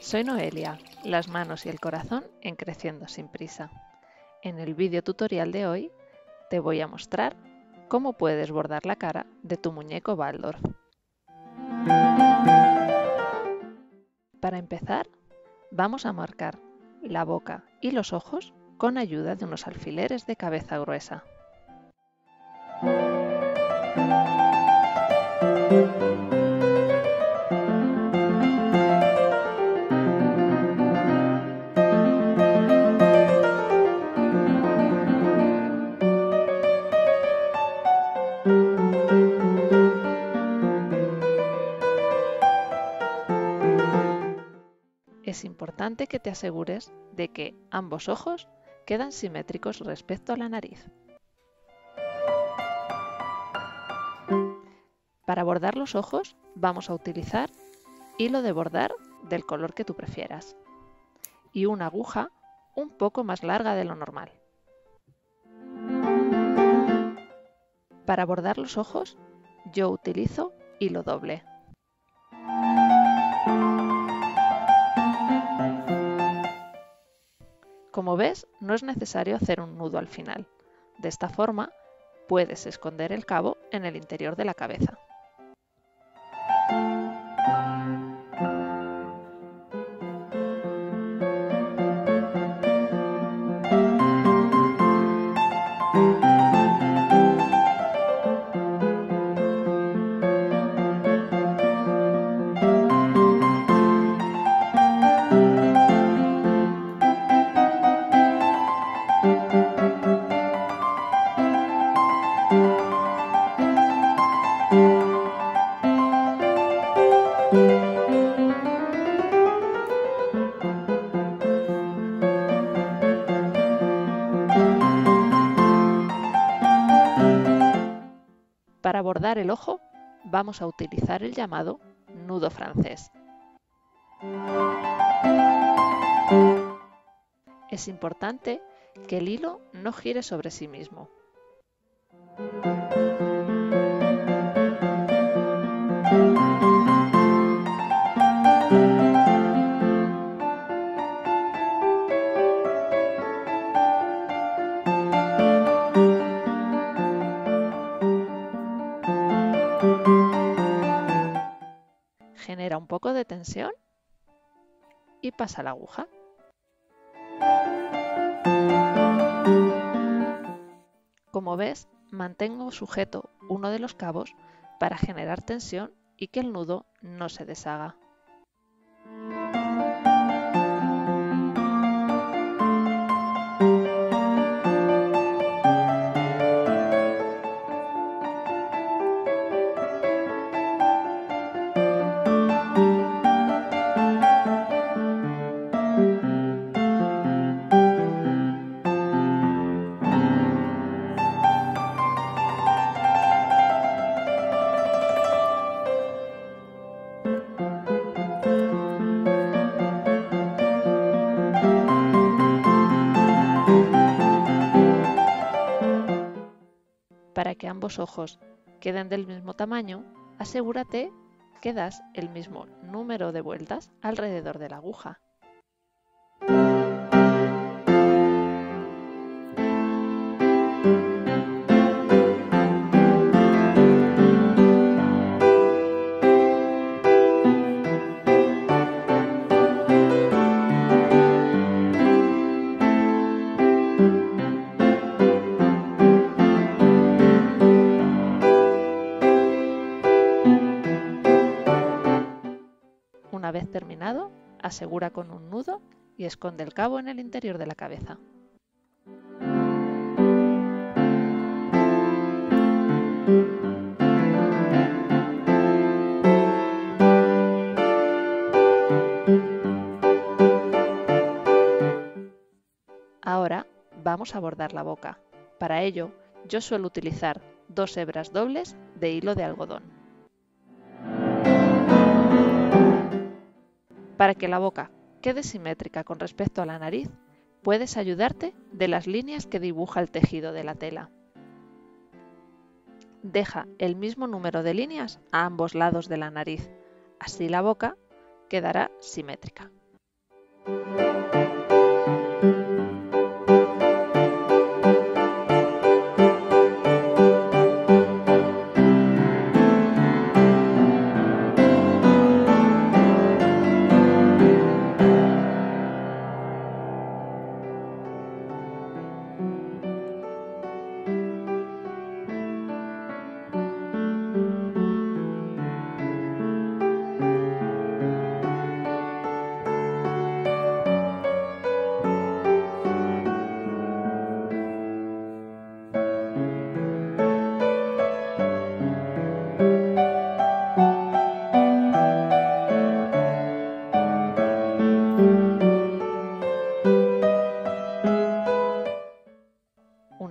Soy Noelia, las manos y el corazón en Creciendo sin prisa. En el vídeo tutorial de hoy te voy a mostrar cómo puedes bordar la cara de tu muñeco Waldorf. Para empezar, vamos a marcar la boca y los ojos con ayuda de unos alfileres de cabeza gruesa. Es importante que te asegures de que ambos ojos quedan simétricos respecto a la nariz. Para bordar los ojos vamos a utilizar hilo de bordar del color que tú prefieras y una aguja un poco más larga de lo normal. Para bordar los ojos yo utilizo hilo doble. Como ves, no es necesario hacer un nudo al final. De esta forma, puedes esconder el cabo en el interior de la cabeza. Para bordar el ojo vamos a utilizar el llamado nudo francés. Es importante que el hilo no gire sobre sí mismo. Poco de tensión y pasa la aguja. Como ves, mantengo sujeto uno de los cabos para generar tensión y que el nudo no se deshaga. Que ambos ojos queden del mismo tamaño, asegúrate que das el mismo número de vueltas alrededor de la aguja. Una vez terminado, asegura con un nudo y esconde el cabo en el interior de la cabeza. Ahora vamos a bordar la boca. Para ello, yo suelo utilizar dos hebras dobles de hilo de algodón. Para que la boca quede simétrica con respecto a la nariz, puedes ayudarte de las líneas que dibuja el tejido de la tela. Deja el mismo número de líneas a ambos lados de la nariz, así la boca quedará simétrica.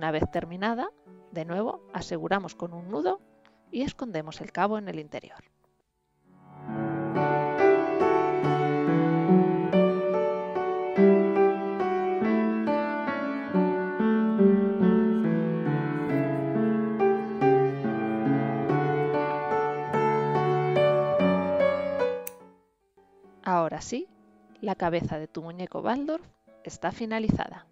Una vez terminada, de nuevo aseguramos con un nudo y escondemos el cabo en el interior. Ahora sí, la cabeza de tu muñeco Baldor está finalizada.